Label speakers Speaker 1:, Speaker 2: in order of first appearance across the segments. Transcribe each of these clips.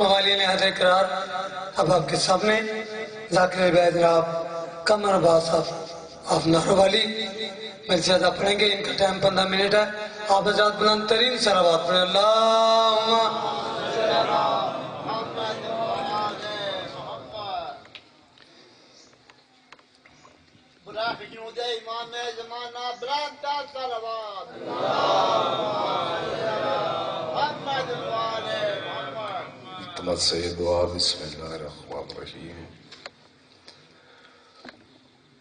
Speaker 1: موالی نے حضر قرار اب آپ کے سامنے ذاکر عبید راب کمر عباس آپ آپ نہر والی، میں زیادہ پڑھیں گے، ان کا ٹائم پندہ منٹ ہے۔ آپ حضرات بلند ترین سلوات پڑھیں۔ اللہم۔
Speaker 2: براہ جود امام زمانہ برانتا صلوات محمد محمد
Speaker 3: سے دعا، بسم اللہ الرحمن الرحیم۔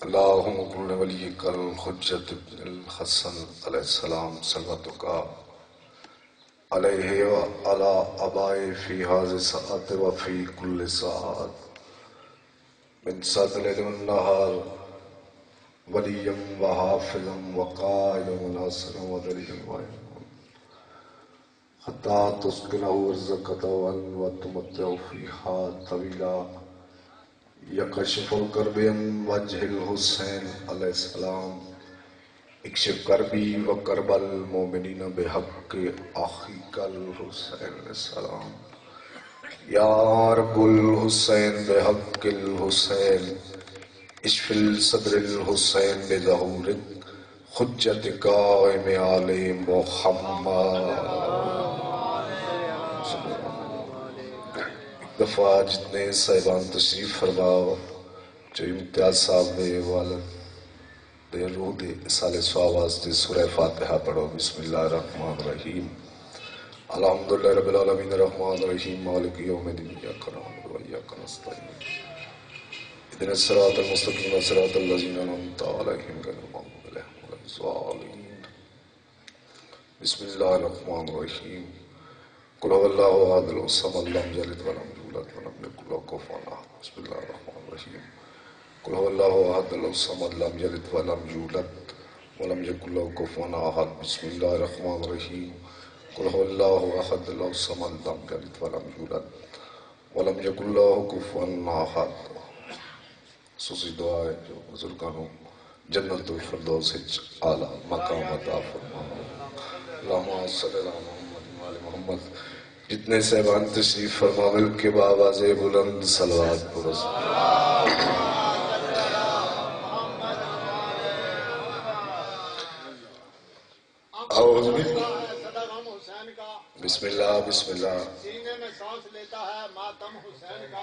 Speaker 3: اللہم قرن ولی کل حجت ابن الحسن علیہ السلام صلواتکا۔ علیہ وعلا ابائے فی حاضر ساعت وفی کل ساعت۔ من سات لیل والنہار ولیم وحافظم وقائم وناصرم ودریم وائم حتى تسكنه رزقك وتمتع فيها طويلا. يكشف الكرب عن وجه الحسين عليه السلام. اكشف كربي وكرب المؤمنين بحق أخيك الحسين عليه السلام. يا رب الحسين، بحق الحسين اشف الصدر الحسين بظهورك حجت قائم آل محمد. دفعہ جتنے صاحبان تشریف فرماؤ، جو امتیاز صاحب دے والد دے روح دے سالے سواز دے سورہ فاتحہ پڑھو۔ بسم اللہ الرحمن الرحیم۔ الحمدللہ رب العالمین الرحمن الرحیم۔ مالک یوم الدین۔ ایاک نعبد و ایاک نستعین۔ اهدنا الصراط المستقیم۔ صراط الذین انعمت علیہم غیر المغضوب علیہم ولا الضالین۔ بسم اللہ الرحمن الرحیم۔ قل هو الله احد الصمد، لم يلد ولم يولد ولم يكن بسم الله الرحمن الرحيم قل هو الله احد الصمد لم يلد ولم يولد ولم يكن له كفوا احد بسم الله الرحمن الرحيم قل هو الله احد الصمد لم يلد ولم يولد ولم يكن له كفوا احد خصوصی دعا ہے جو بزرگانوں جنت الفردوس اعلی مقام عطا فرماؤ اللہم صلی اللہ محمد وآل محمد جتنے صاحبان تشریف فرما کے باواز بلند صلوات پرس اعوذ بسم اللہ بسم اللہ۔
Speaker 2: سینے میں سانس لیتا ہے ماتم حسین کا۔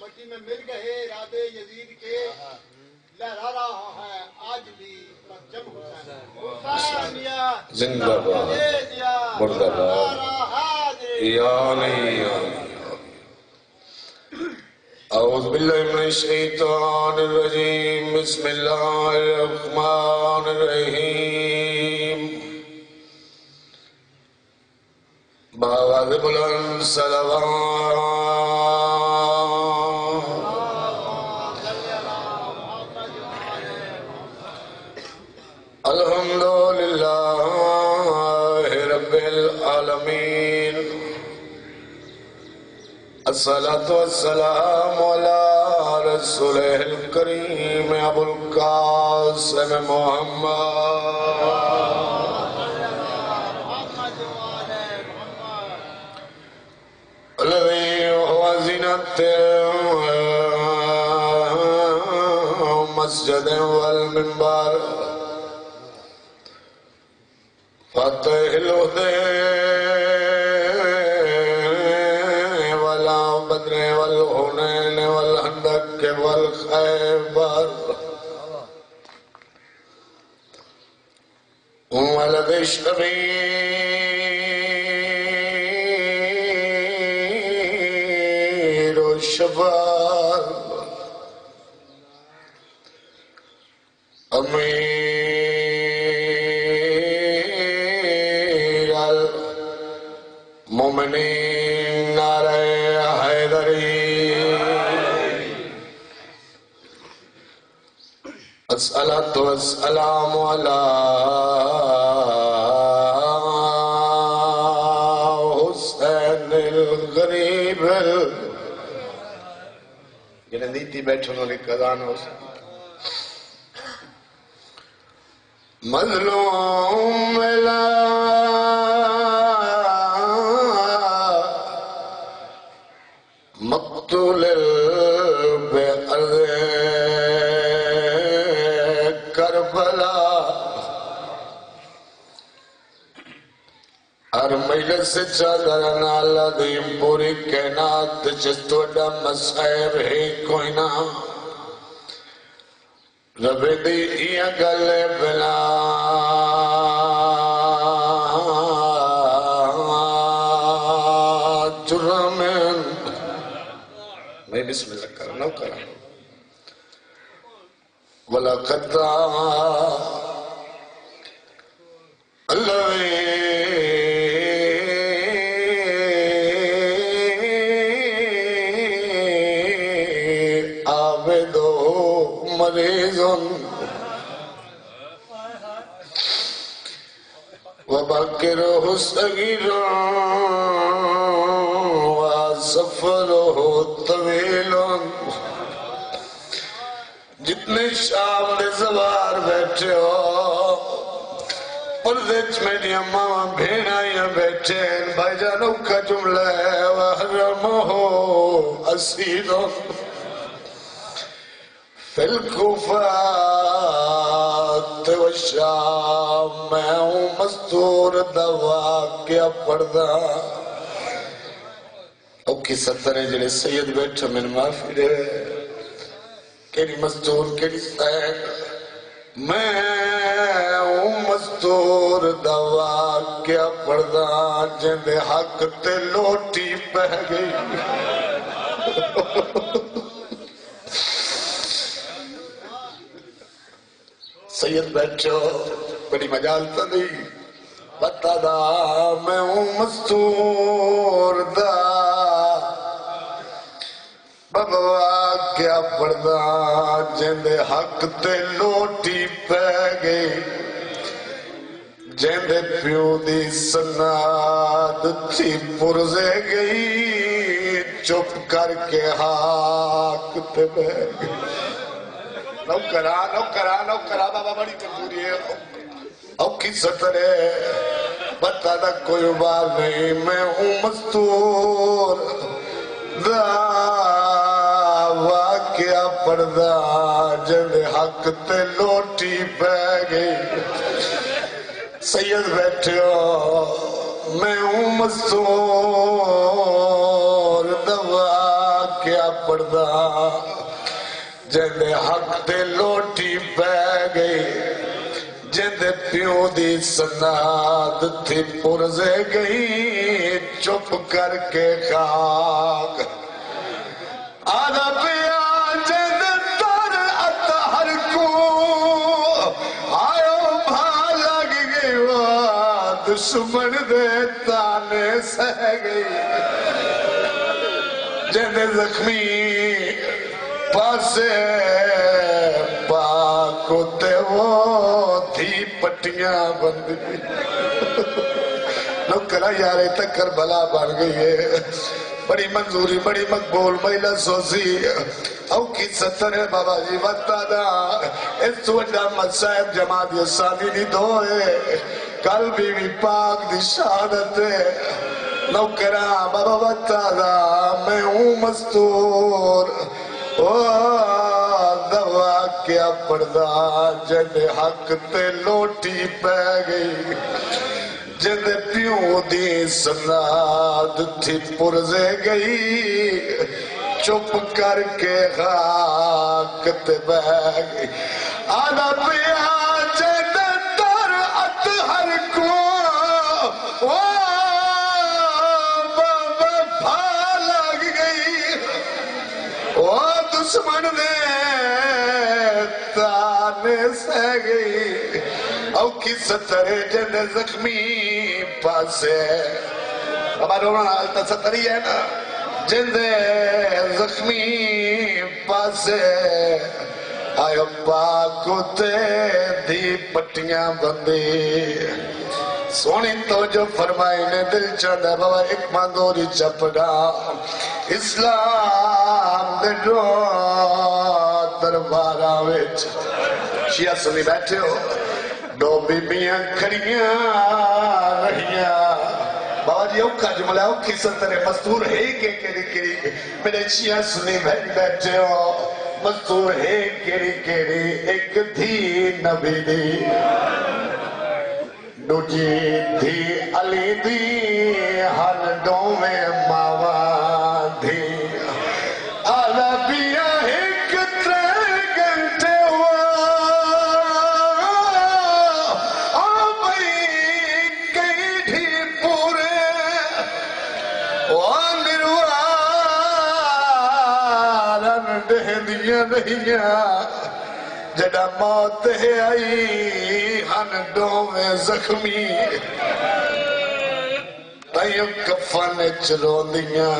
Speaker 2: مٹی میں مل گئے ارادے یزید کے۔ لہرا رہا ہے آج بھی پرچم حسین۔
Speaker 3: زندہ باد۔ مردہ باد۔
Speaker 2: حاضر
Speaker 3: یا نہیں یا نہیں اعوذ باللہ من الشیطان الرجیم، بسم اللہ الرحمن الرحیم۔ باغ بلند صلوات الصلاة والسلام على رسوله الكريم ابو القاسم محمد. الذي هو زينة المسجد والمنبر. فتح الهدى ولد الشبير والشباب أمير المؤمنين نار حيدري الصلاة والسلام على جنہیں نیتی بیٹھوں نے قضان حسین مظلوم ملا ہر مجلس سے چادر دیم پوری کائنات جس تو اڈا مسائب ہے کوئی نہ رب دی ایہ گل بلا جرم میں بسم اللہ کرنا ہوں کرنا وَلَقَدْ وبكره صغير وسفره طويل جتنے شام دے زوار بیٹھے ہو اور پردچ میری اماں بھیڑا یا بیٹھے ہیں۔ بھائی جانوں کا جملہ ہے وحرم ہو اسیروں فی الکوفات و میں ہوں مستور دوا کیا پڑھدا او کی سترے جڑے سید بیٹھے من معافی دے کیڑی مستور، کیڑی سین میں ہوں مستور دوا کیا پڑھدا جندے حق تے لوٹی پہ گئی۔ سید بیٹھو بڑی مجال تو نہیں بتا دا، میں ہوں مستور دا۔ بابا کیا پڑھدا جندے حق تے لوٹی پہ گئی جندے پیو دی سناد تھی پرزے گئی۔ چپ کر کے حق تے بہ گئی نوکرا نوکرا نوکرا بابا بڑی کمزوری ہے او کی سطرے بتا دا کوئی بات نہیں میں ہوں مستور دا واقعہ پڑھدا جن حق تے لوٹی پہ گئی سید بیٹھے ہو میں ہوں مستور دا واقعہ پڑھدا جندے حق تے لوٹی پہ گئی جندے پیو دی سناد تھی پرزے گئی، چپ کر کے خاک۔ آدھا پیا جند تر اتہر کو آئو بھا لگ گئی وہ دشمن دے تانے سہ گئی۔ جند زخمی پاسے پاکو تے وہ تھی پٹیاں بند گئی۔ نوکرہ یارے تک کربلا بن گئی ہے۔ بڑی منظوری، بڑی مقبول مہیلا سوزی او کی ستر ہے بابا جی وقتا دا۔ اس تو اڈا مسائب جماعت یہ سانی نہیں دوئے کل بھی بھی پاک دی شہادت ہے۔ نوکرہ بابا وقتا دا، میں ہوں مستور۔ او دوا کیا پڑھدا جد حق تے لوٹی پہ گئی جد پیوں دی سناد تھی پرزے گئی چپ کر کے خاک تے بہ گئی آنا پیا دشمن نے تانے سہ گئی او کی سترے جن زخمی پاسے۔ ہمارا رونا حالتا ستری ہے نا۔ جن دے زخمی پاسے۔ آئے پاکو تے دی پٹیاں بندی۔ سونی تو جو فرمائی نے دل چاہتا ہے بابا ایک ماندوری چپڑا اسلام دے جو دربارہ وچ شیعہ سنی بیٹھے ہو دو بی بیاں کھڑیاں رہیاں بابا جی اوکھا جملہ اوکھی سترے مستور ہے کہ کری کری میرے شیعہ سنی بیٹھے ہو مستور ہے کری کری ایک دھی نبی دی
Speaker 4: دوجی تھی علی دی ہر دوویں ماوا دی دہندیاں نہیاں جڑا موت ہے آئی ہن ڈومیں زخمی تائیوں کفن چروندیاں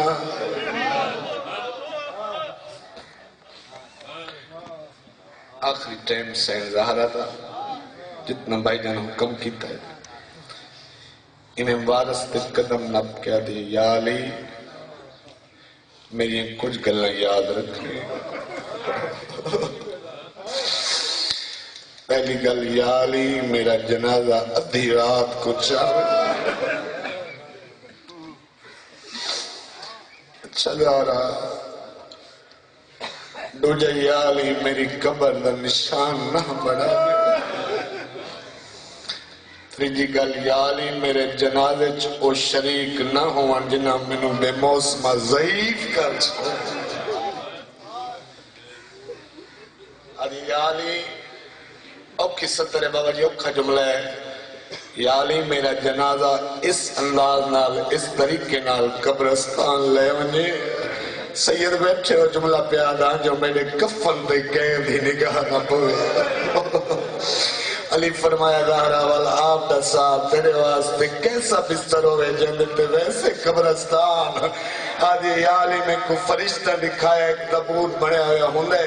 Speaker 3: آخری ٹائم سین زہرا تھا جتنا بھائی جان حکم کیتا ہے انہیں وارس تے قدم نب کیا دی یا علی میری کچھ گلیں یاد رکھنے پہلی گل یا علی میرا جنازہ ادھی رات کو چاہے چلا اچھا رہا۔ دوجہ یا علی میری قبر دا نشان نہ بڑھا۔ تریجی گل یا علی میرے جنازے چ او شریک نہ ہون جنہ منو بے موسمہ ضعیف کر چھوڑ ادھی یا علی اوکھی سترے بابا جی اوکھا جملہ ہے یا علی میرا جنازہ اس انداز نال، اس طریقے نال قبرستان لے ونجے سید بیٹھے ہو جملہ پیادا جو میرے کفن دے گئے بھی نگاہ نہ پوئے علی فرمایا، زہرا والا، آپ دا ساتھ تیرے واسطے کیسا بستر ہوئے جنت ویسے قبرستان۔ آدھی یا علی میں کو فرشتہ دکھایا، ایک تبوت بڑے ہوئے ہوندے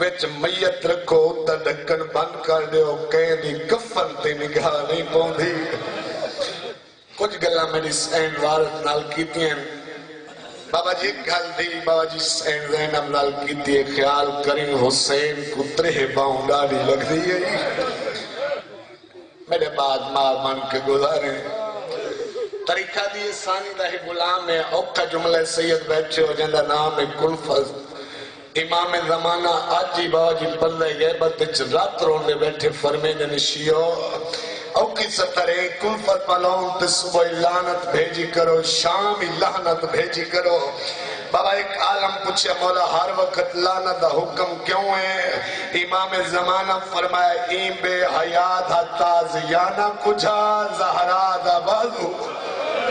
Speaker 3: وچ میت رکھو تا ڈکن بند کر دیو کہیں دی کفن تے نگاہ نہیں پوندی کچھ گلہ میری سین والد نال کیتی ہیں بابا جی گل دی بابا جی سین زینب نال کیتی ہے خیال کریں حسین کو ترہ باؤں ڈاڑی لگ دی ہے میرے بعد مار من کے گزارے طریقہ دی ثانی دا ہی غلام ہے اوکھا جملہ سید بیٹھے ہو جندہ نام ہے کلفظ امام زمانہ آج ہی بابا پلے گئے بتچ رات روندے بیٹھے فرمے دے نشیو او کی سترے کلفت ملون تے صبح لانت بھیجی کرو، شام لانت بھیجی کرو۔ بابا ایک عالم پوچھے، مولا ہر وقت لانت دا حکم کیوں ہے؟ امام زمانہ فرمایا ایم بے حیات تازیانہ کجا زہرا دا بازو۔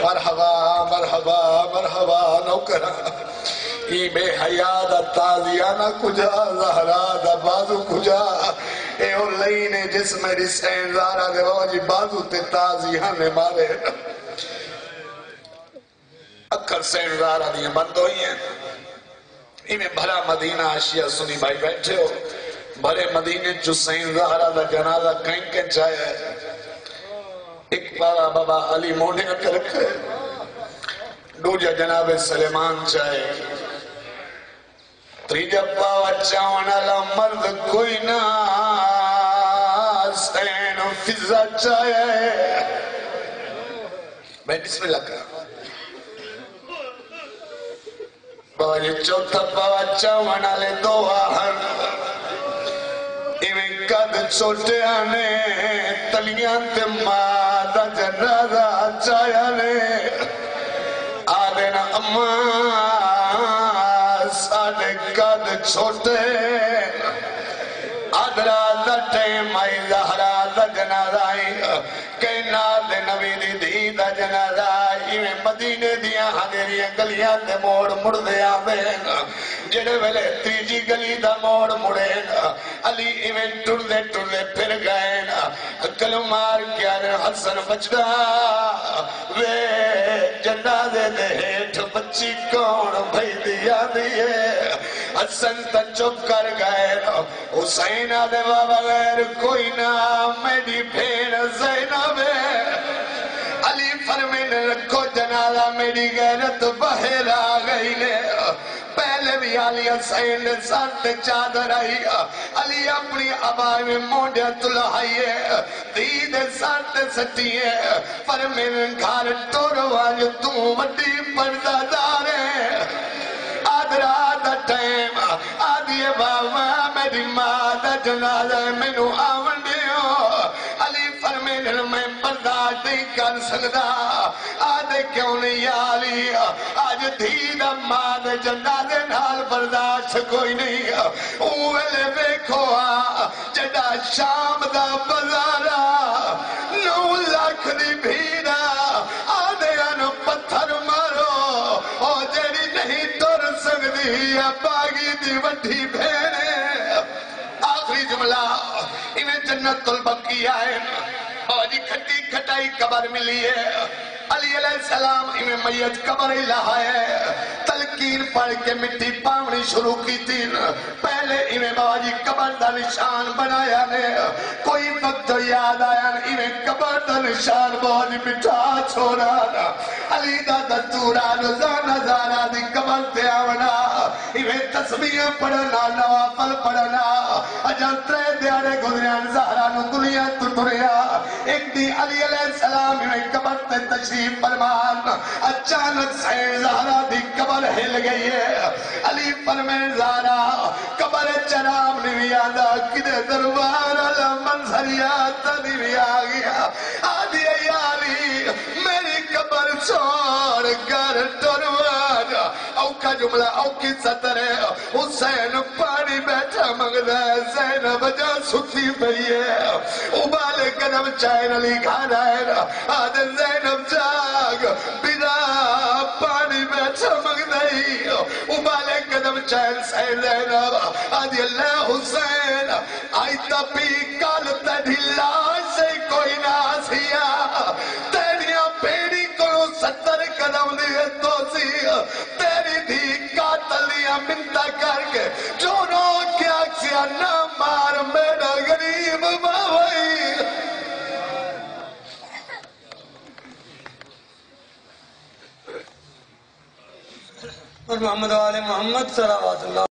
Speaker 3: مرحبا مرحبا مرحبا نوکرہ ای بے حیاء دا تازیانہ کجا، زہرا دا بازو کجا۔ اے او لئینے جس میری سین زارا دے بابا جی بازو تے تازیانے مارے۔ اکھر سین زارا دیاں بند ہوئی ہیں۔ ایمیں بھرا مدینہ آشیہ سنی بھائی بیٹھے ہو۔ بھرے مدینہ جو سین زہرا دا جنازہ کہیں کہیں چاہے ایک پارا بابا علی موڑے کر رکھے۔ دوجہ جناب سلیمان چاہے تریجہ پاوہ چاونا مرد کوئی نہ سین فضا چاہے میں بسم اللہ کرا بابا جی چوتھا پاوہ چاونا لے دو آہن ایویں قد چھوٹے آنے تلیاں تے مادہ جنازہ چاہے آدھے نا اماں ساڑھے قد آدھرا دا ٹیم آئی زہرا دا جنازہ آئی۔ کہنا دے نبی دی دی دا جنازہ آئی۔ میں مدینے دیا ہنیریاں گلیاں دے موڑ مڑ دے آبین جڑے ویلے تیجی گلی دا موڑ مڑین علی ایویں ٹر دے ٹر دے پھر گئین کلمار کیا رہے حسن بچڑا وے جنازے دے ہیٹھ بچی کون بھائی دیا دیئے؟ حسن تا چپ کر گئے، حسین آدھے بابا غیر کوئی نہ میری بھیڑ زینب۔ علی فرمین رکھو جنازہ، میری غیرت بہر آ گئی نے پہلے بھی علی حسین نے ساتھ چادر آئی علی اپنی عبائی میں موڑیا تلہائیے دید ساتھ سٹیے فرمین گھر ٹورواج تو وڈی پردہ دارے آدھرا دا ٹائم آدھیے بابا میری ماں دا جنازہ مینو آون برداشت نہیں کر سکتا آدھے کیوں نہیں آلی؟ آج دھی دا ماں دے جنازے نال برداشت کوئی نہیں۔ اوہلے ویکھو آ جڑا شام دا بازارا نو لاکھ دی بھیڑا آدھے انو پتھر مارو۔ او جڑی نہیں ٹر سکتی باغی دی وڈی بھیڑے آخری جملہ، انہیں جنت البقی آئے اور جی کھٹی کھٹائی قبر ملی ہے۔ علی علیہ السلام انہیں میت قبر الہا ہے۔ تلقین پڑھ کے مٹی پاونی شروع کی تھی۔ پہلے انہیں بابا جی قبر دا نشان بنایا نے کوئی وقت یاد آیا انہیں قبر دا نشان بابا جی بٹھا چھوڑا علی دا دستورا روزانہ زارا دی قبر تے آونا۔ انہیں تسبیح پڑھنا، نوافل پڑھنا۔ اجل ترے دیارے گزریان زہرا نو دنیا تو ٹریا۔ ایک دی علی علیہ السلام انہیں قبر تے تشریف فرمان۔ اچانک سے زہرا دی قبر ہل گئی ہے۔ علی فرمین زہرا، قبر چرام نہیں آدھا کدے دربار علا منظر یاد نہیں آگیا آدھی ای علی میری بالشار قال الدروان أو كجملة أو كتسطر حسين باري بیٹھا مغدا زینب جا سکتی پئی ہے ابال قدم چائن علی خان ہے آدن زینب جاگ بنا پانی بیٹھا مغدئی ابال قدم چائن سین زینب آدی اللہ حسین آئی تپی کال تڈھلائی تیری دھی قاتلیاں منتا کر کے جو رو کیا کیا نہ مار، میرا غریب باوئی
Speaker 1: اور محمد والے محمد صلی اللہ علیہ وسلم